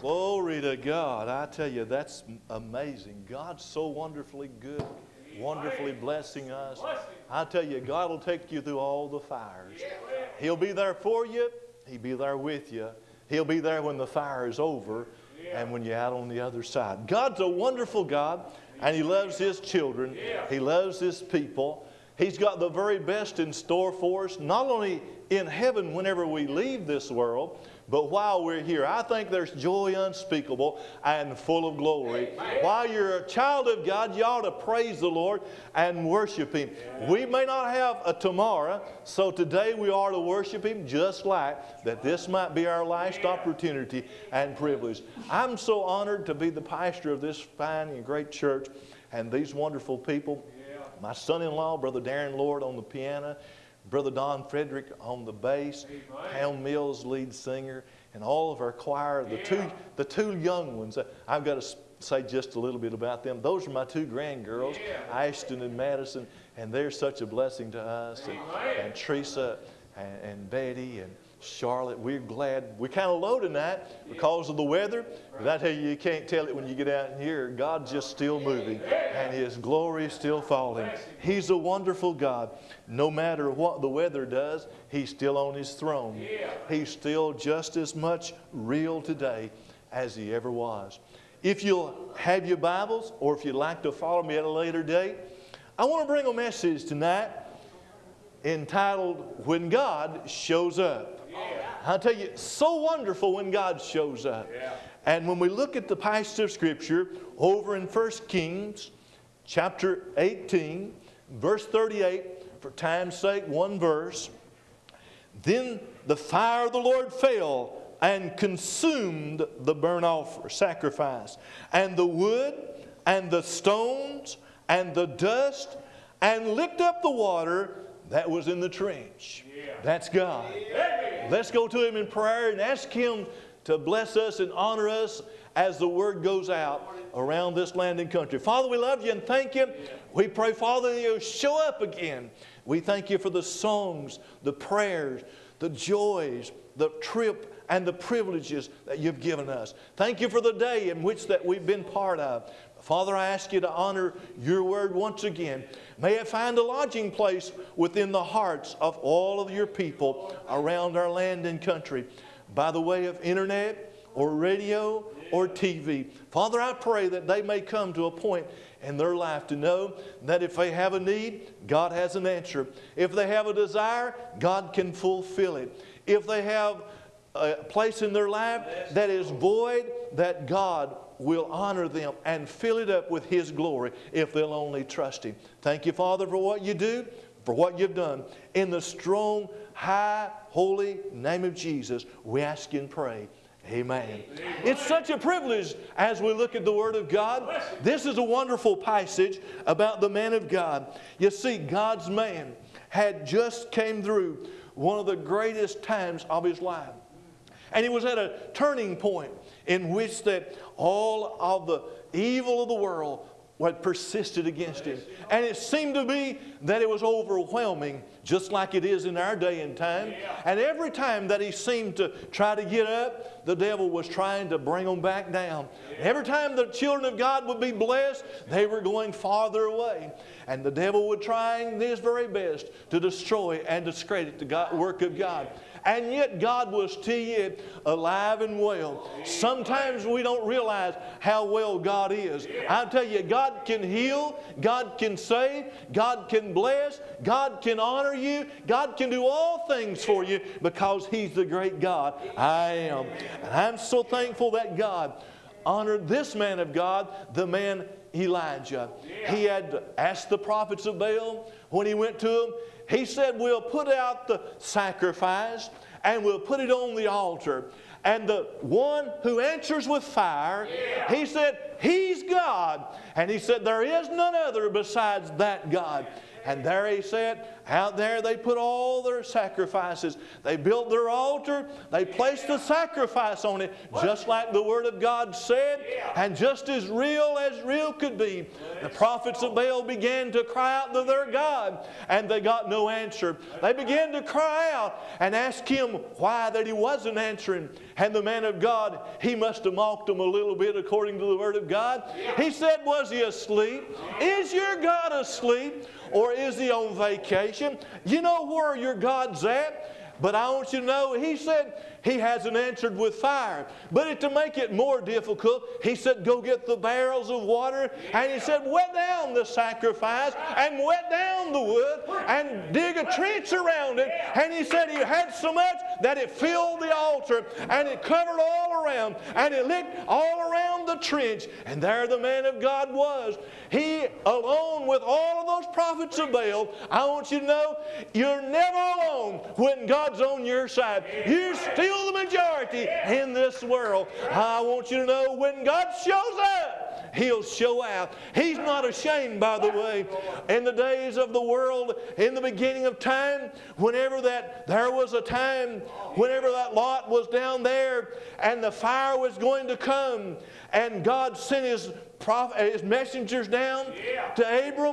Glory to God. I tell you, that's amazing. God's so wonderfully good, wonderfully blessing us. I tell you, God will take you through all the fires. He'll be there for you, He'll be there with you. He'll be there when the fire is over and when you're out on the other side. God's a wonderful God, and He loves His children, He loves His people. He's got the very best in store for us, not only in heaven whenever we leave this world, but while we're here, I think there's joy unspeakable and full of glory. While you're a child of God, you ought to praise the Lord and worship Him. We may not have a tomorrow, so today we are to worship Him just like that this might be our last opportunity and privilege. I'm so honored to be the pastor of this fine and great church and these wonderful people my son-in-law, Brother Darren Lord, on the piano, Brother Don Frederick on the bass, Pam Mills, lead singer, and all of our choir, the, yeah. two, the two young ones. Uh, I've got to say just a little bit about them. Those are my two grandgirls, yeah. Ashton and Madison, and they're such a blessing to us. And, and Teresa and, and Betty and Charlotte, we're glad. We're kind of low tonight because of the weather. But I tell you, you can't tell it when you get out in here. God's just still moving and His glory is still falling. He's a wonderful God. No matter what the weather does, He's still on His throne. He's still just as much real today as He ever was. If you'll have your Bibles or if you'd like to follow me at a later date, I want to bring a message tonight entitled When God Shows Up. I'll tell you, so wonderful when God shows up. Yeah. And when we look at the passage of Scripture over in 1 Kings chapter 18, verse 38, for time's sake, one verse. Then the fire of the Lord fell and consumed the burnt offer, sacrifice, and the wood, and the stones, and the dust, and licked up the water that was in the trench. Yeah. That's God. Let's go to Him in prayer and ask Him to bless us and honor us as the word goes out around this land and country. Father, we love you and thank you. We pray, Father, that you'll show up again. We thank you for the songs, the prayers, the joys, the trip, and the privileges that you've given us. Thank you for the day in which that we've been part of. Father, I ask you to honor your word once again. May it find a lodging place within the hearts of all of your people around our land and country by the way of internet or radio or TV. Father, I pray that they may come to a point in their life to know that if they have a need, God has an answer. If they have a desire, God can fulfill it. If they have a place in their life that is void, that God will honor them and fill it up with His glory if they'll only trust Him. Thank you, Father, for what you do, for what you've done. In the strong, high, holy name of Jesus, we ask and pray. Amen. It's such a privilege as we look at the Word of God. This is a wonderful passage about the man of God. You see, God's man had just came through one of the greatest times of his life. And he was at a turning point in which that all of the evil of the world what persisted against him. And it seemed to be that it was overwhelming, just like it is in our day and time. And every time that he seemed to try to get up, the devil was trying to bring them back down. Every time the children of God would be blessed, they were going farther away. And the devil would trying his very best to destroy and discredit the God, work of God and yet God was to you alive and well. Sometimes we don't realize how well God is. I tell you, God can heal, God can save, God can bless, God can honor you, God can do all things for you because He's the great God I am. And I'm so thankful that God honored this man of God, the man Elijah. He had asked the prophets of Baal when he went to them, he said, We'll put out the sacrifice and we'll put it on the altar. And the one who answers with fire, yeah. he said, He's God. And he said, There is none other besides that God. And there he said, Out there, they put all their sacrifices. They built their altar. They placed the sacrifice on it, just like the Word of God said, and just as real as real could be. The prophets of Baal began to cry out to their God, and they got no answer. They began to cry out and ask him why that he wasn't answering. And the man of God, he must have mocked them a little bit according to the Word of God. He said, Was he asleep? Is your God asleep? Or is he on vacation? You know where your God's at? But I want you to know, he said, he hasn't answered with fire. But to make it more difficult, he said, Go get the barrels of water. And he said, Wet down the sacrifice and wet down the wood and dig a trench around it. And he said, He had so much that it filled the altar and it covered all around and it licked all around the trench. And there the man of God was. He, alone with all of those prophets of Baal, I want you to know you're never alone when God's on your side. You're still the majority in this world. I want you to know when God shows up, He'll show out. He's not ashamed, by the way. In the days of the world, in the beginning of time, whenever that there was a time, whenever that Lot was down there and the fire was going to come, and God sent His, prophet, his messengers down to Abram